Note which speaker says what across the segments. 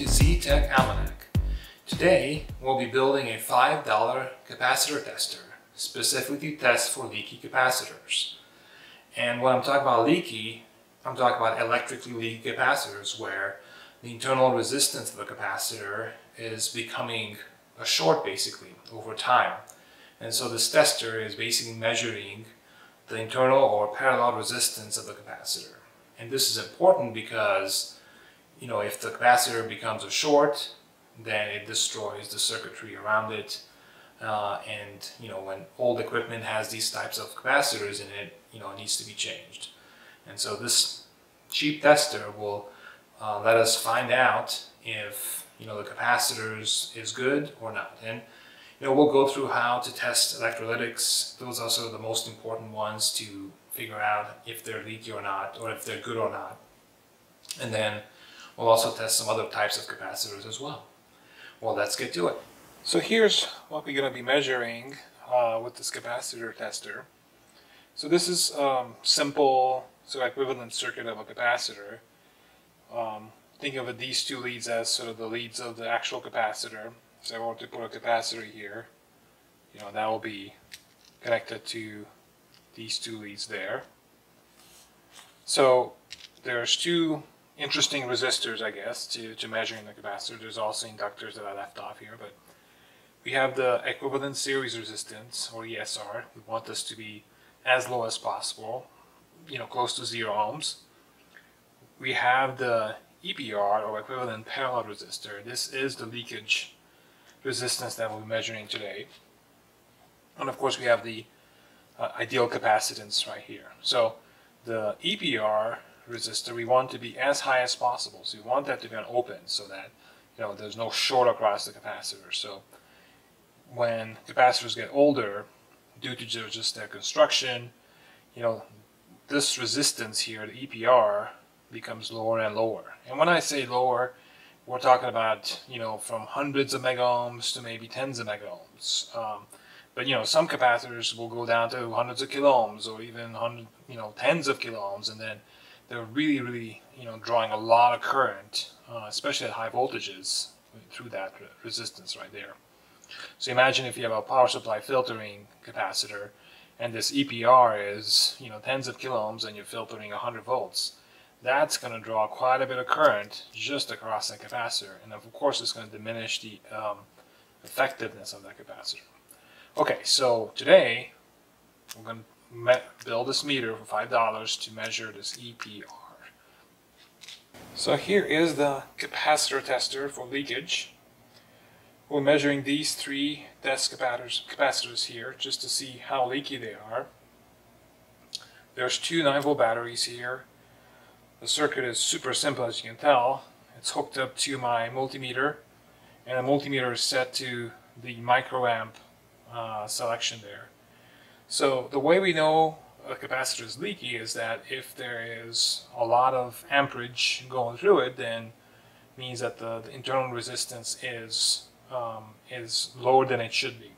Speaker 1: to Z-Tech Almanac. Today, we'll be building a $5 capacitor tester, specifically to test for leaky capacitors. And when I'm talking about leaky, I'm talking about electrically leaky capacitors where the internal resistance of the capacitor is becoming a short basically over time. And so this tester is basically measuring the internal or parallel resistance of the capacitor. And this is important because you know, if the capacitor becomes a short, then it destroys the circuitry around it. Uh, and, you know, when old equipment has these types of capacitors in it, you know, it needs to be changed. And so this cheap tester will uh, let us find out if, you know, the capacitors is good or not. And, you know, we'll go through how to test electrolytics. Those are sort of the most important ones to figure out if they're leaky or not, or if they're good or not. And then We'll also test some other types of capacitors as well. Well, let's get to it. So here's what we're going to be measuring uh, with this capacitor tester. So this is um, simple, so equivalent circuit of a capacitor. Um, think of it, these two leads as sort of the leads of the actual capacitor. So I want to put a capacitor here. You know, that will be connected to these two leads there. So there's two interesting resistors, I guess, to, to measuring the capacitor. There's also inductors that I left off here, but we have the equivalent series resistance, or ESR. We want this to be as low as possible, you know, close to zero ohms. We have the EPR, or equivalent parallel resistor. This is the leakage resistance that we're measuring today. And of course we have the uh, ideal capacitance right here. So the EPR resistor, we want to be as high as possible. So we want that to be open so that you know there's no short across the capacitor. So when capacitors get older, due to just their construction, you know, this resistance here, the EPR, becomes lower and lower. And when I say lower, we're talking about, you know, from hundreds of megohms to maybe tens of megohms. Um, but, you know, some capacitors will go down to hundreds of kiloohms or even, hundred, you know, tens of kiloohms. And then they're really, really, you know, drawing a lot of current, uh, especially at high voltages through that resistance right there. So imagine if you have a power supply filtering capacitor and this EPR is, you know, tens of kiloohms and you're filtering 100 volts. That's going to draw quite a bit of current just across that capacitor. And of course, it's going to diminish the um, effectiveness of that capacitor. Okay, so today we're going to build this meter for $5 to measure this EPR. So here is the capacitor tester for leakage. We're measuring these three desk capacitors, capacitors here just to see how leaky they are. There's two 9 volt batteries here. The circuit is super simple as you can tell. It's hooked up to my multimeter and the multimeter is set to the microamp uh, selection there. So the way we know a capacitor is leaky is that if there is a lot of amperage going through it, then means that the, the internal resistance is um, is lower than it should be.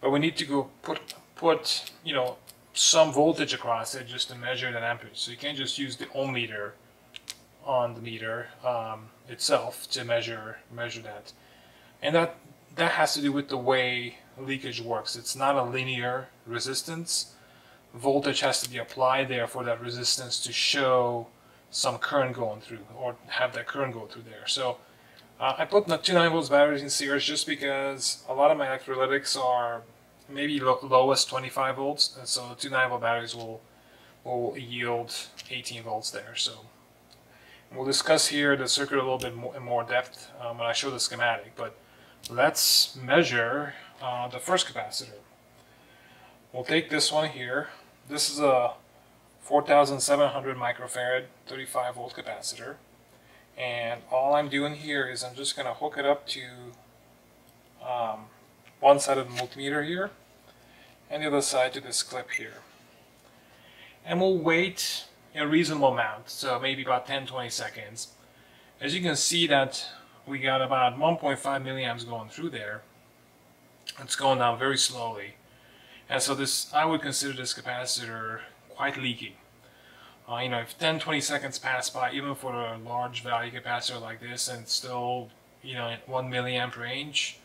Speaker 1: But we need to go put put you know some voltage across it just to measure that amperage. So you can't just use the ohm meter on the meter um, itself to measure measure that, and that that has to do with the way leakage works. It's not a linear resistance. Voltage has to be applied there for that resistance to show some current going through or have that current go through there. So uh, I put two 9 volts batteries in series just because a lot of my electrolytics are maybe lo lowest 25 volts and so two 9 volt batteries will will yield 18 volts there. So we'll discuss here the circuit a little bit more in more depth um, when I show the schematic, but let's measure uh, the first capacitor. We'll take this one here. This is a 4700 microfarad 35 volt capacitor. And all I'm doing here is I'm just going to hook it up to um, one side of the multimeter here and the other side to this clip here. And we'll wait a reasonable amount, so maybe about 10-20 seconds. As you can see that we got about 1.5 milliamps going through there. It's going down very slowly. And so this, I would consider this capacitor quite leaky. Uh, you know, if 10, 20 seconds pass by, even for a large value capacitor like this, and still, you know, in 1 milliamp range,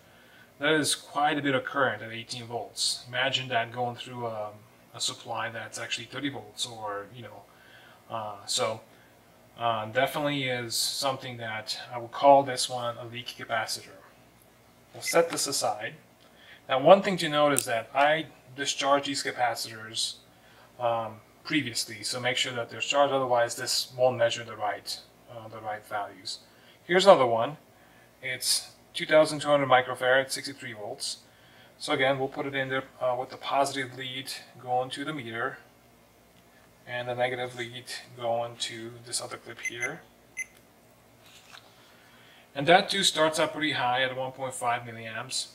Speaker 1: that is quite a bit of current at 18 volts. Imagine that going through a, a supply that's actually 30 volts, or, you know, uh, so uh, definitely is something that I will call this one a leaky capacitor. We'll set this aside. Now one thing to note is that I discharge these capacitors um, previously, so make sure that they're charged, otherwise this won't measure the right, uh, the right values. Here's another one. It's 2200 microfarad, 63 volts. So again, we'll put it in there uh, with the positive lead going to the meter and the negative lead going to this other clip here. And that too starts up pretty high at 1.5 milliamps.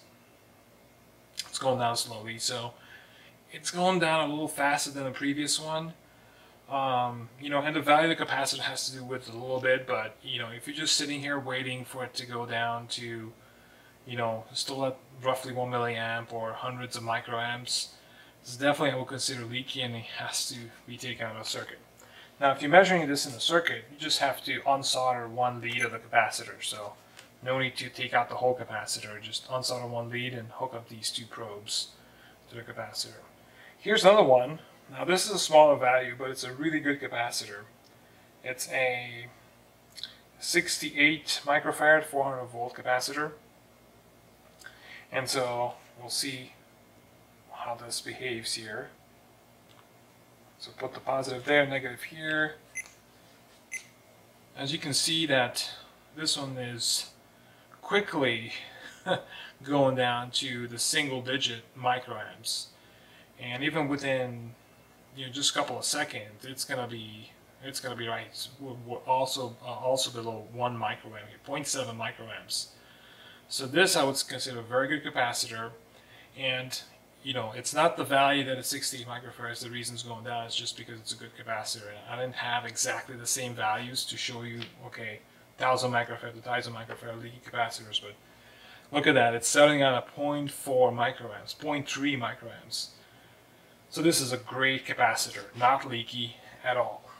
Speaker 1: It's going down slowly, so it's going down a little faster than the previous one. Um, you know, and the value of the capacitor has to do with it a little bit, but you know, if you're just sitting here waiting for it to go down to, you know, still at roughly one milliamp or hundreds of microamps, it's definitely would consider leaky and it has to be taken out of circuit. Now, if you're measuring this in the circuit, you just have to unsolder one lead of the capacitor. So, no need to take out the whole capacitor. Just unsolder one lead and hook up these two probes to the capacitor. Here's another one. Now this is a smaller value, but it's a really good capacitor. It's a 68 microfarad 400 volt capacitor. And so we'll see how this behaves here. So put the positive there, negative here. As you can see that this one is quickly going down to the single digit microamps and even within you know just a couple of seconds, it's gonna be it's gonna be right. Also uh, also below one microamp, 0.7 microamps. So this I would consider a very good capacitor, and you know it's not the value that it's 60 microfarads. The reason it's going down is just because it's a good capacitor. And I didn't have exactly the same values to show you. Okay, 1000 microfarad to 1000 microfarad leaky capacitors, but look at that. It's setting on a 0.4 microamps, 0.3 microamps. So this is a great capacitor, not leaky at all.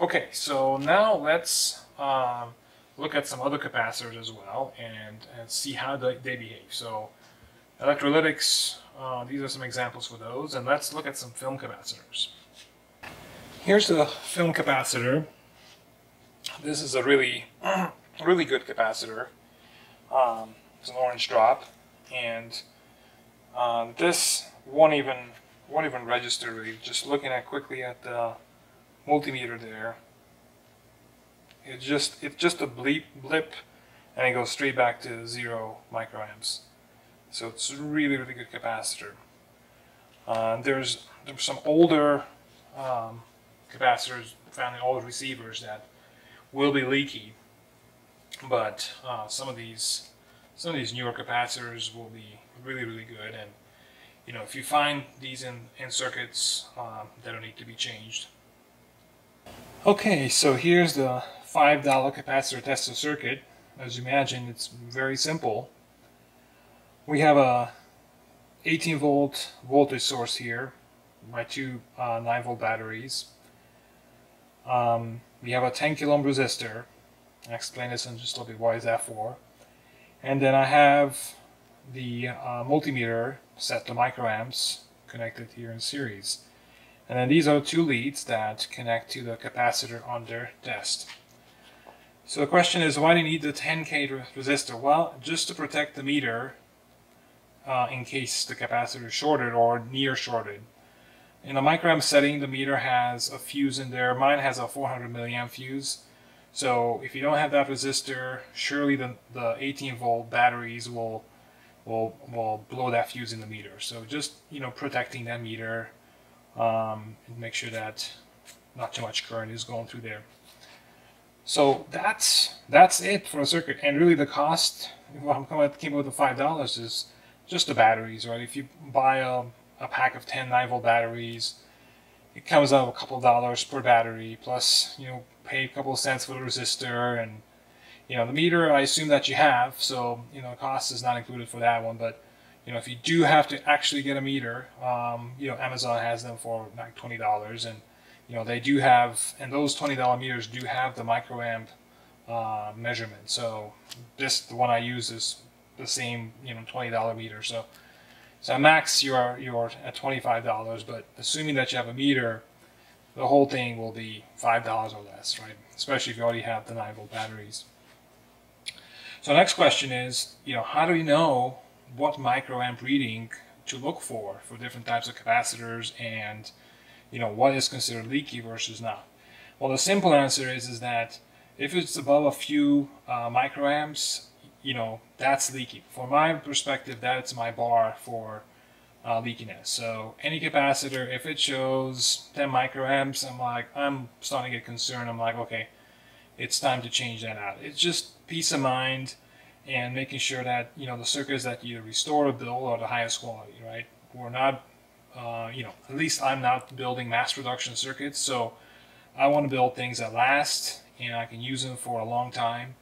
Speaker 1: Okay, so now let's um, look at some other capacitors as well and, and see how they, they behave. So electrolytics, uh, these are some examples for those, and let's look at some film capacitors. Here's the film capacitor. This is a really, really good capacitor. Um, it's an orange drop, and uh, this won't even won't even register really. Just looking at quickly at the multimeter there, it just it's just a bleep blip, and it goes straight back to zero microamps. So it's really really good capacitor. Uh, there's there's some older um, capacitors found in older receivers that will be leaky, but uh, some of these some of these newer capacitors will be really really good and you know, if you find these in, in circuits um, that don't need to be changed. Okay, so here's the $5 capacitor tester circuit. As you imagine, it's very simple. We have a 18 volt voltage source here, my two uh, 9 volt batteries. Um, we have a 10 kilo ohm resistor. I'll explain this in just a little bit. Why is that for? And then I have the uh, multimeter set to microamps connected here in series. And then these are two leads that connect to the capacitor under test. So the question is, why do you need the 10K resistor? Well, just to protect the meter uh, in case the capacitor is shorted or near shorted. In the microamp setting, the meter has a fuse in there. Mine has a 400 milliamp fuse. So if you don't have that resistor, surely the, the 18 volt batteries will will will blow that fuse in the meter. So just you know protecting that meter um, and make sure that not too much current is going through there. So that's that's it for a circuit. And really the cost, well, I'm coming up with the five dollars is just the batteries, right? If you buy a, a pack of 10 9 volt batteries, it comes out a couple dollars per battery, plus you know pay a couple cents for the resistor and you know, the meter, I assume that you have, so, you know, the cost is not included for that one, but, you know, if you do have to actually get a meter, um, you know, Amazon has them for like $20, and you know, they do have, and those $20 meters do have the microamp uh, measurement. So this, the one I use is the same, you know, $20 meter. So, so max you're, you're at $25, but assuming that you have a meter, the whole thing will be $5 or less, right? Especially if you already have the 9 volt batteries. So next question is, you know, how do we know what microamp reading to look for for different types of capacitors and you know what is considered leaky versus not? Well, the simple answer is is that if it's above a few uh, microamps, you know that's leaky. From my perspective, that's my bar for uh, leakiness. So any capacitor, if it shows 10 microamps, I'm like, I'm starting to get concerned. I'm like, okay, it's time to change that out. It's just peace of mind and making sure that you know the circuits that you restore or build are the highest quality, right? We're not, uh, you know, at least I'm not building mass production circuits, so I want to build things that last and I can use them for a long time.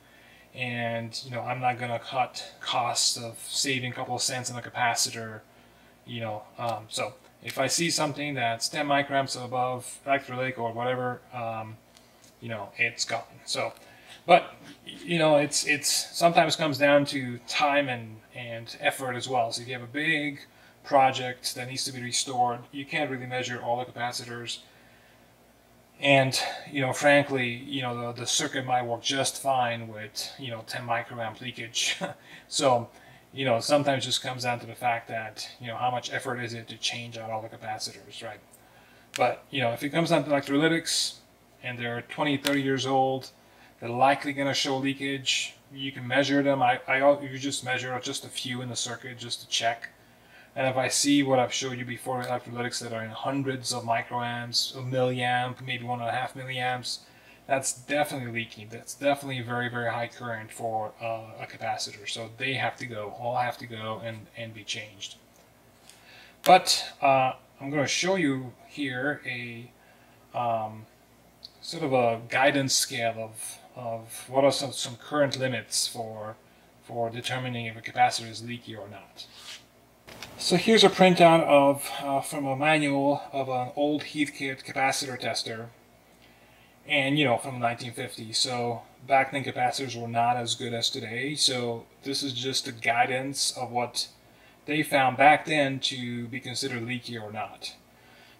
Speaker 1: And you know, I'm not to cut costs of saving a couple of cents on a capacitor, you know. Um, so if I see something that's 10 microamps above electrolytic or whatever, um, you know, it's gone. So but you know, it's it's sometimes comes down to time and and effort as well. So if you have a big project that needs to be restored, you can't really measure all the capacitors. And you know, frankly, you know the, the circuit might work just fine with you know 10 microamp leakage. so you know, sometimes it just comes down to the fact that you know how much effort is it to change out all the capacitors, right? But you know, if it comes down to electrolytics and they're 20, 30 years old, they're likely going to show leakage. You can measure them. I, I you just measure just a few in the circuit just to check. And if I see what I've showed you before electrolytics that are in hundreds of microamps, a milliamp, maybe one and a half milliamps, that's definitely leaking. That's definitely very, very high current for uh, a capacitor. So they have to go, all have to go and, and be changed. But uh, I'm going to show you here a um, sort of a guidance scale of of what are some, some current limits for, for determining if a capacitor is leaky or not. So here's a printout of uh, from a manual of an old Heathkit capacitor tester, and you know from 1950. So back then capacitors were not as good as today. So this is just a guidance of what they found back then to be considered leaky or not.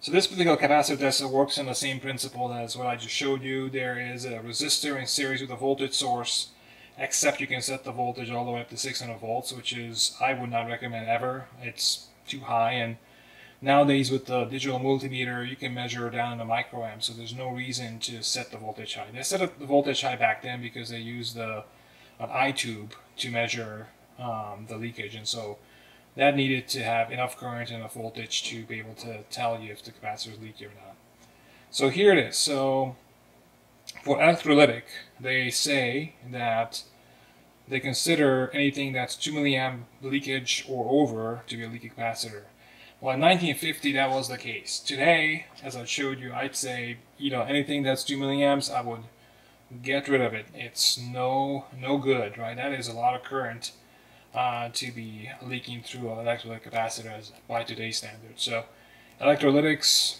Speaker 1: So this particular capacitor tester works on the same principle as what I just showed you. There is a resistor in series with a voltage source, except you can set the voltage all the way up to 600 volts, which is, I would not recommend ever. It's too high, and nowadays with the digital multimeter, you can measure down to the microamp, so there's no reason to set the voltage high. They set the voltage high back then because they used the an eye-tube to measure um, the leakage, and so that needed to have enough current and enough voltage to be able to tell you if the capacitor is leaky or not. So here it is. So for electrolytic, they say that they consider anything that's 2 milliamp leakage or over to be a leaky capacitor. Well, in 1950, that was the case. Today, as I showed you, I'd say, you know, anything that's 2 milliamps, I would get rid of it. It's no no good, right? That is a lot of current uh, to be leaking through electrolytic capacitors by today's standards. So electrolytics,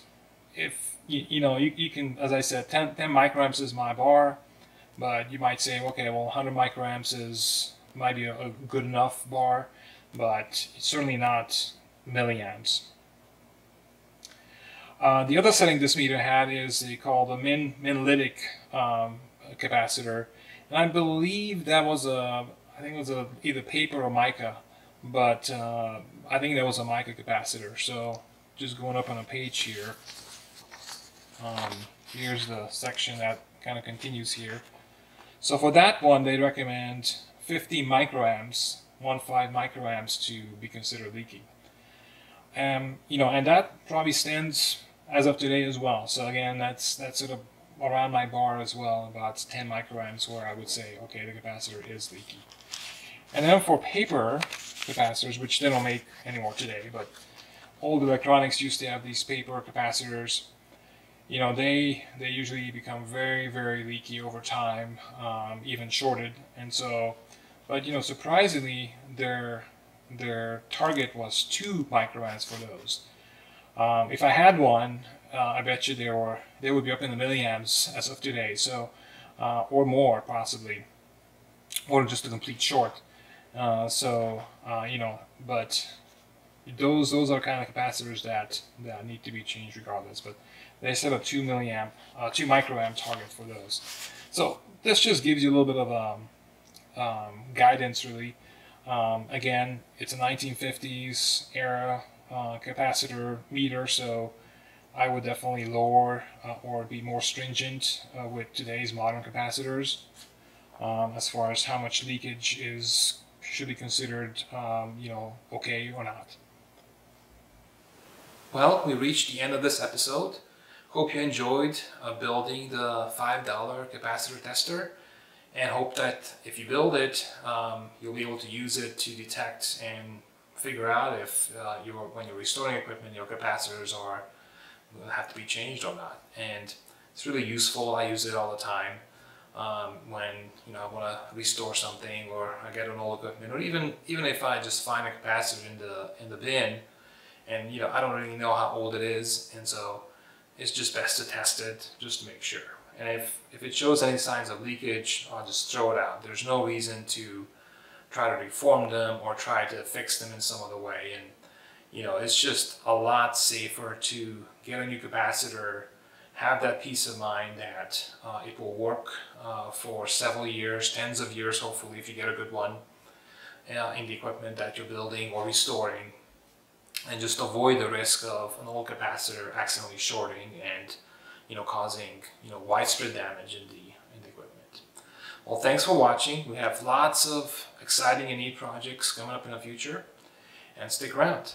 Speaker 1: if you, you know, you, you can, as I said, 10, 10 microamps is my bar, but you might say, okay, well, 100 microamps is might be a, a good enough bar, but it's certainly not milliamps. Uh, the other setting this meter had is they call the min minlytic um, capacitor, and I believe that was a I think it was a, either paper or mica, but uh, I think that was a mica capacitor. So just going up on a page here, um, here's the section that kind of continues here. So for that one, they recommend 50 microamps, 1.5 microamps to be considered leaky. Um, you know, and that probably stands as of today as well. So again, that's that's sort of around my bar as well, about 10 microamps, where I would say, okay, the capacitor is leaky. And then for paper capacitors, which they don't make anymore today, but old electronics used to have these paper capacitors. You know, they they usually become very very leaky over time, um, even shorted, and so. But you know, surprisingly, their their target was two microamps for those. Um, if I had one, uh, I bet you they were they would be up in the milliamps as of today, so uh, or more possibly, or just a complete short. Uh, so uh, you know, but those those are kind of capacitors that that need to be changed regardless. But they set a two milliamp, uh, two microamp target for those. So this just gives you a little bit of um, um, guidance, really. Um, again, it's a 1950s era uh, capacitor meter, so I would definitely lower uh, or be more stringent uh, with today's modern capacitors um, as far as how much leakage is should be considered, um, you know, okay or not. Well, we reached the end of this episode. Hope you enjoyed uh, building the $5 capacitor tester and hope that if you build it, um, you'll be able to use it to detect and figure out if uh, you're, when you're restoring equipment, your capacitors are have to be changed or not. And it's really useful. I use it all the time um, when you know I want to restore something or I get an old equipment, or even even if I just find a capacitor in the in the bin, and you know I don't really know how old it is, and so it's just best to test it just to make sure. And if if it shows any signs of leakage, I'll just throw it out. There's no reason to try to reform them or try to fix them in some other way. And you know, it's just a lot safer to get a new capacitor, have that peace of mind that uh, it will work uh, for several years, tens of years, hopefully, if you get a good one uh, in the equipment that you're building or restoring, and just avoid the risk of an old capacitor accidentally shorting and you know causing you know widespread damage in the in the equipment. Well, thanks for watching. We have lots of exciting and neat projects coming up in the future, and stick around.